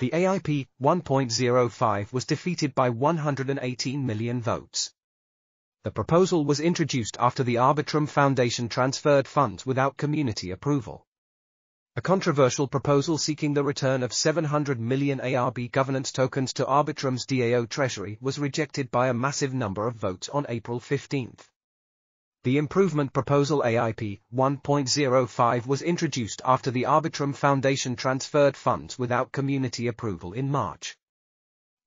The AIP 1.05 was defeated by 118 million votes. The proposal was introduced after the Arbitrum Foundation transferred funds without community approval. A controversial proposal seeking the return of 700 million ARB governance tokens to Arbitrum's DAO treasury was rejected by a massive number of votes on April 15. The improvement proposal AIP 1.05 was introduced after the Arbitrum Foundation transferred funds without community approval in March.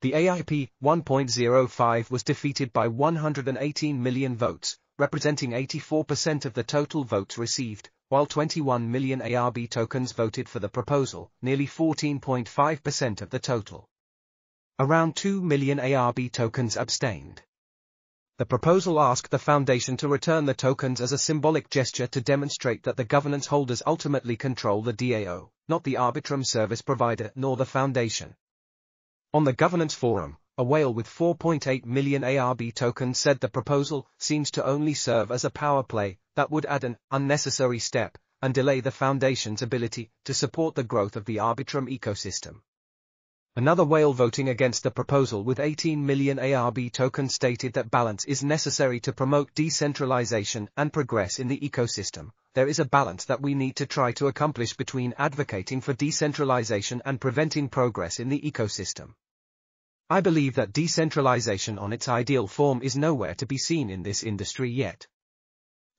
The AIP 1.05 was defeated by 118 million votes, representing 84% of the total votes received, while 21 million ARB tokens voted for the proposal, nearly 14.5% of the total. Around 2 million ARB tokens abstained. The proposal asked the Foundation to return the tokens as a symbolic gesture to demonstrate that the governance holders ultimately control the DAO, not the Arbitrum service provider nor the Foundation. On the governance forum, a whale with 4.8 million ARB tokens said the proposal seems to only serve as a power play that would add an unnecessary step and delay the Foundation's ability to support the growth of the Arbitrum ecosystem. Another whale voting against the proposal with 18 million ARB tokens stated that balance is necessary to promote decentralization and progress in the ecosystem. There is a balance that we need to try to accomplish between advocating for decentralization and preventing progress in the ecosystem. I believe that decentralization on its ideal form is nowhere to be seen in this industry yet.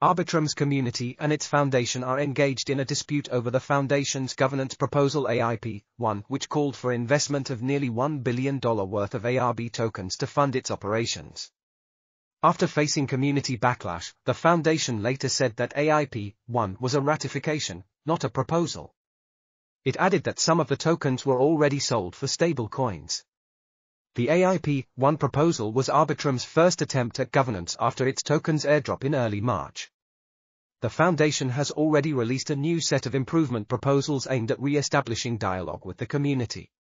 Arbitrum's community and its foundation are engaged in a dispute over the foundation's governance proposal AIP-1 which called for investment of nearly $1 billion worth of ARB tokens to fund its operations. After facing community backlash, the foundation later said that AIP-1 was a ratification, not a proposal. It added that some of the tokens were already sold for stable coins. The AIP-1 proposal was Arbitrum's first attempt at governance after its tokens airdrop in early March. The Foundation has already released a new set of improvement proposals aimed at re-establishing dialogue with the community.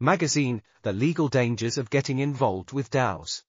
Magazine, The Legal Dangers of Getting Involved with DAOs.